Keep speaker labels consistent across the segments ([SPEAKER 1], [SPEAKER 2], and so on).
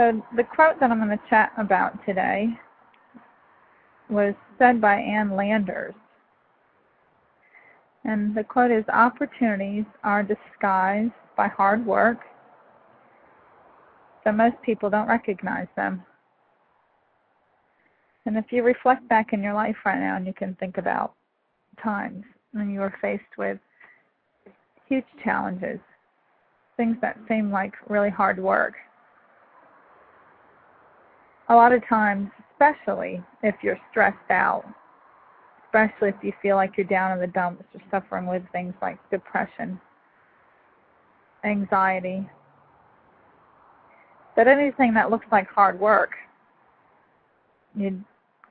[SPEAKER 1] So the quote that I'm going to chat about today was said by Ann Landers. And the quote is Opportunities are disguised by hard work, so most people don't recognize them. And if you reflect back in your life right now and you can think about times when you were faced with huge challenges, things that seem like really hard work, a lot of times, especially if you're stressed out, especially if you feel like you're down in the dumps or suffering with things like depression, anxiety, that anything that looks like hard work, you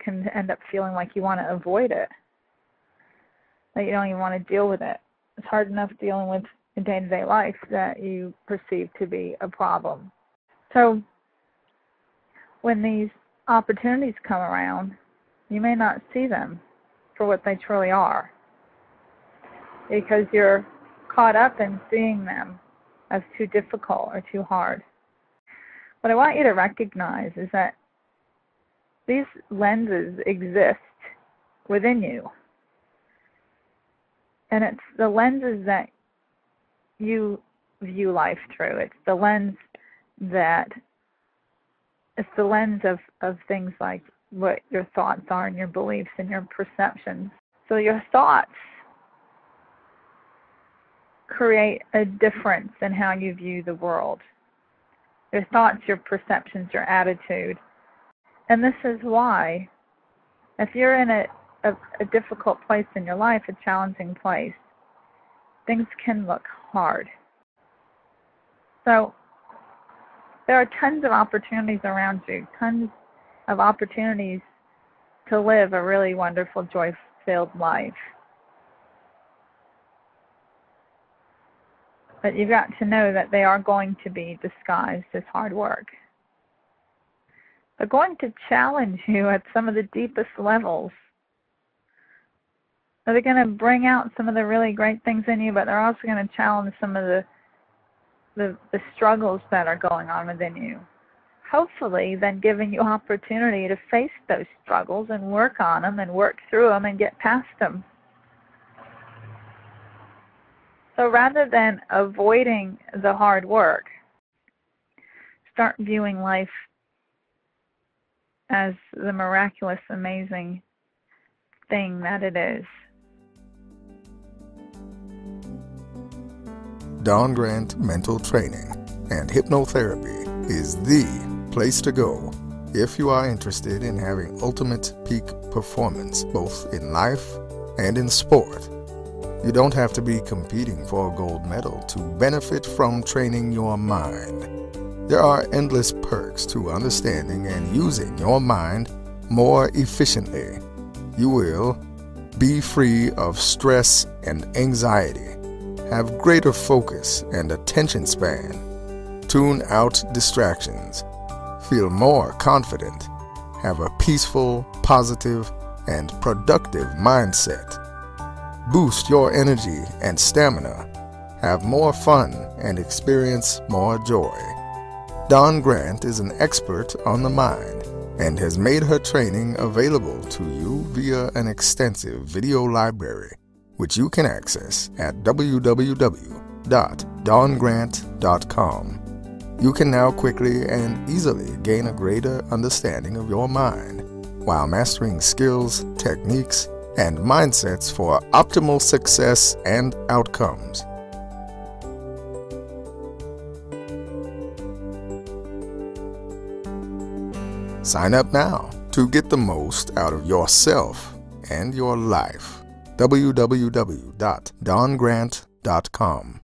[SPEAKER 1] can end up feeling like you want to avoid it, that you don't even want to deal with it. It's hard enough dealing with day to day life that you perceive to be a problem. So, when these opportunities come around, you may not see them for what they truly are because you're caught up in seeing them as too difficult or too hard. What I want you to recognize is that these lenses exist within you. And it's the lenses that you view life through. It's the lens that it's the lens of, of things like what your thoughts are and your beliefs and your perceptions. So your thoughts create a difference in how you view the world. Your thoughts, your perceptions, your attitude. And this is why, if you're in a, a, a difficult place in your life, a challenging place, things can look hard. So there are tons of opportunities around you, tons of opportunities to live a really wonderful, joy filled life. But you've got to know that they are going to be disguised as hard work. They're going to challenge you at some of the deepest levels. They're going to bring out some of the really great things in you, but they're also going to challenge some of the the, the struggles that are going on within you. Hopefully, then giving you opportunity to face those struggles and work on them and work through them and get past them. So rather than avoiding the hard work, start viewing life as the miraculous, amazing thing that it is.
[SPEAKER 2] Dawn Grant Mental Training and Hypnotherapy is the place to go if you are interested in having ultimate peak performance both in life and in sport. You don't have to be competing for a gold medal to benefit from training your mind. There are endless perks to understanding and using your mind more efficiently. You will be free of stress and anxiety have greater focus and attention span, tune out distractions, feel more confident, have a peaceful, positive, and productive mindset, boost your energy and stamina, have more fun, and experience more joy. Dawn Grant is an expert on the mind and has made her training available to you via an extensive video library which you can access at www.dawngrant.com. You can now quickly and easily gain a greater understanding of your mind while mastering skills, techniques, and mindsets for optimal success and outcomes. Sign up now to get the most out of yourself and your life www.dawngrant.com.